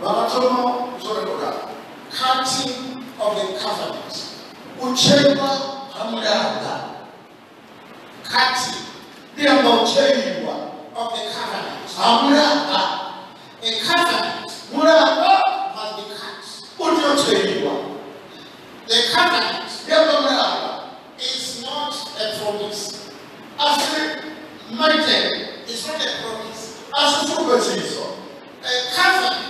Baratono Zorekoga, captain of the Catholics, Uchegwa Hamgada, captain, the Amochegwa of the Catholics, Hamgada, a Catholic, Murada must be cut, Uchegwa. The Catholic, the Amochegwa, is not a promise. After Mighty, it's not a promise. As a promise, it's a Catholic.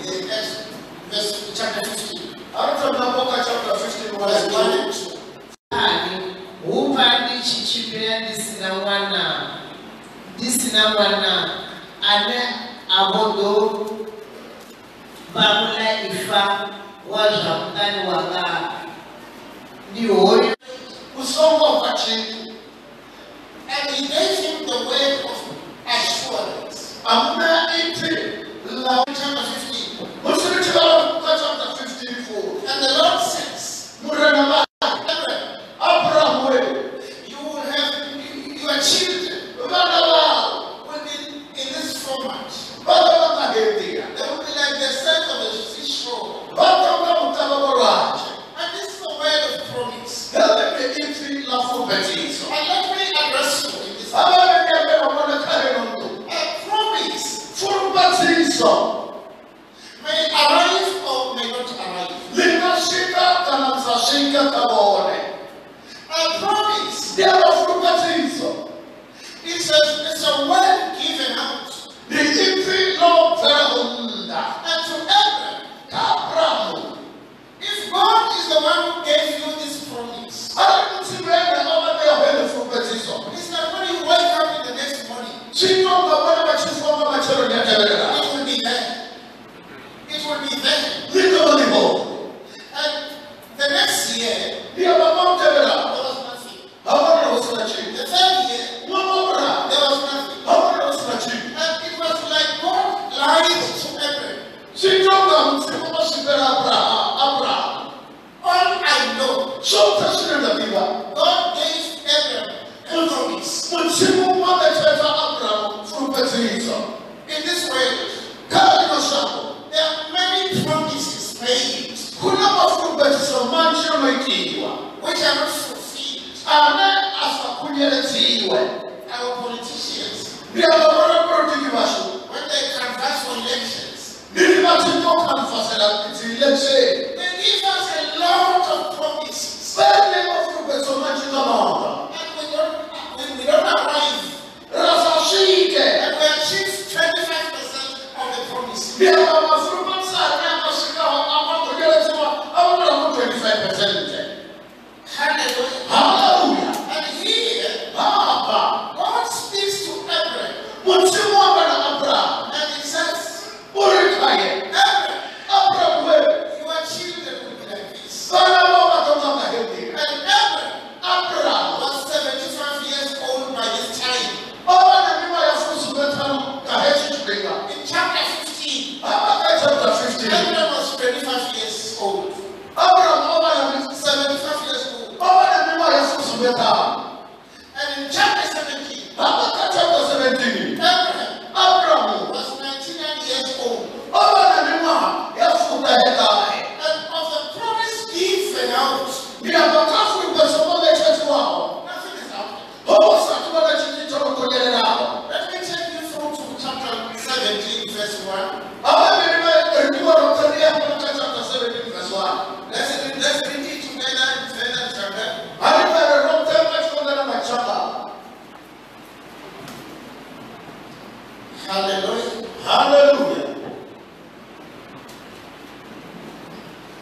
verse chapter 15. Arutatambuka chapter 15 verse 1 and 2. Ani hupa ndichichipira ndisina mwana ndisina mwana ane avodo babula ifa wa zva mutani wanga ndihoyo kusongwa kwachinhu and he gave him the word of assurance. Amuna the Lord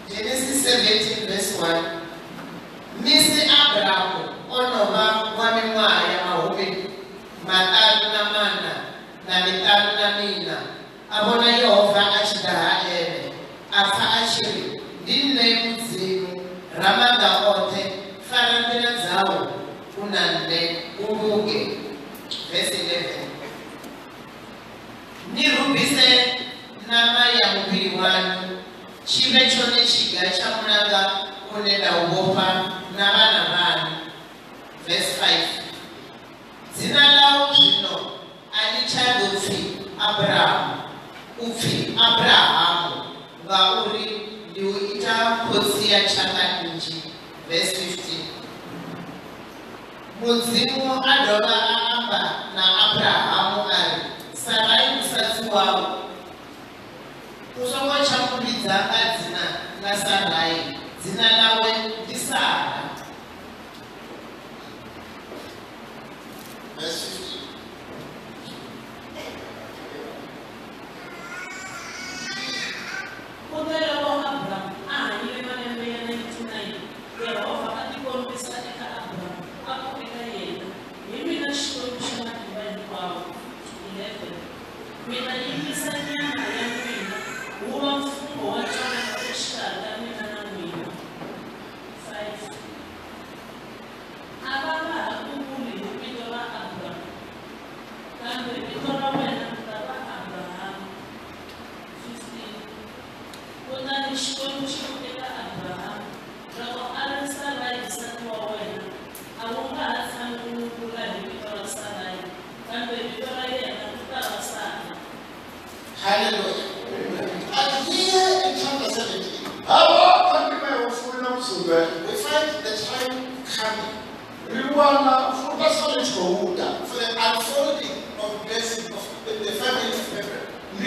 Genesis 17 verse 1 Misi Abraham ọnọba nwanne nwaanyị. chive chone chiga cha mulanga une ndauvopa na vana vanu vhesi 5 dzina lao zvino halichadopfi abhurahamu upfi abhurahamu vauri ndiuita kotsi yachaka nji vhesi 15 mudzimu adova aamba naabhurahamu ari sarai musatsi wavo. dzanga dzina nasarai dzina lawe ndisara kotelo wa abrahamu a ah, hanyile malembe na 99 yehovha a tikombisa eka abrahamu a ku eka yena. Hi mina xikwembu xa matimba hinkwawo 11 mina yimbisa nyama ya mina wu va Oh,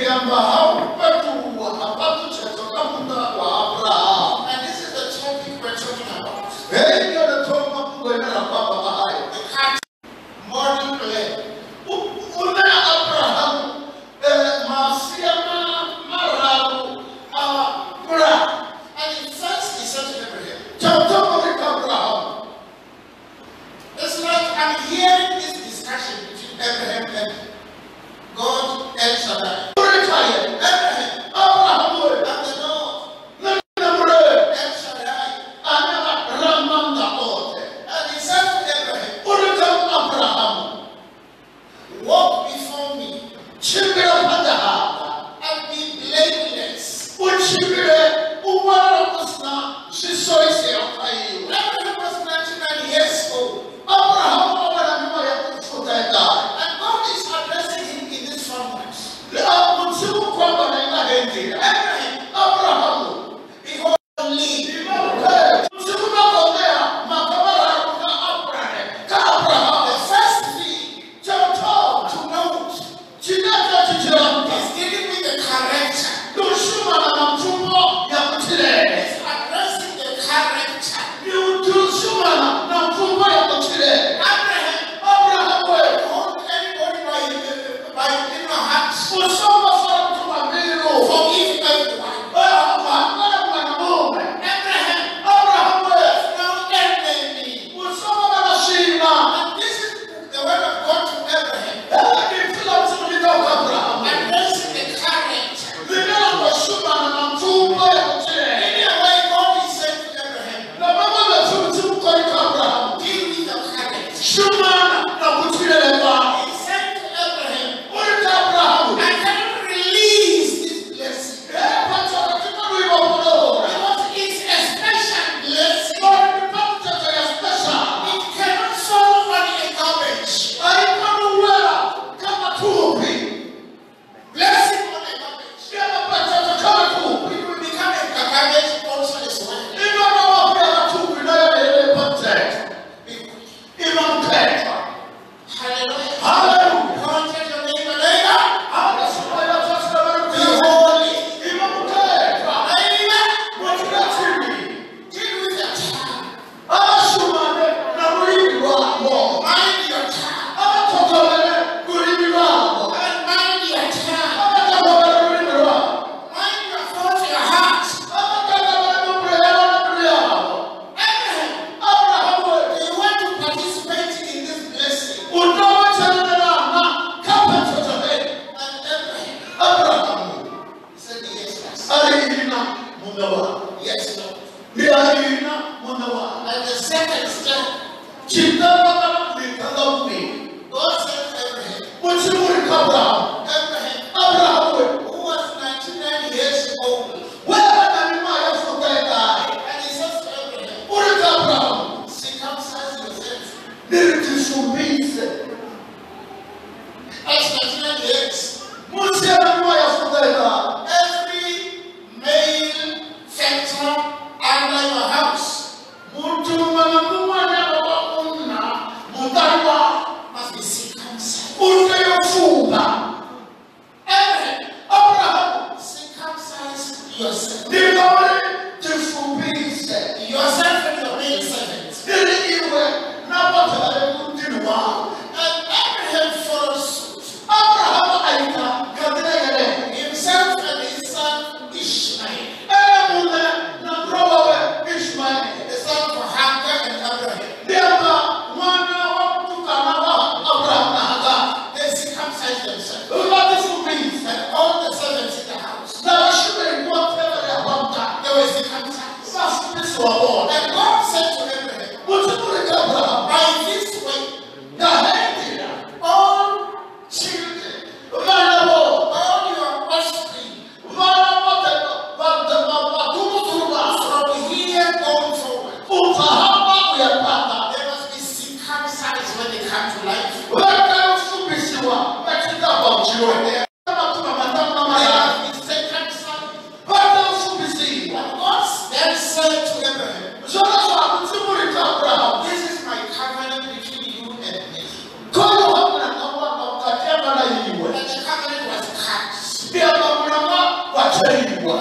I'm a.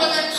Open it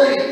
glory.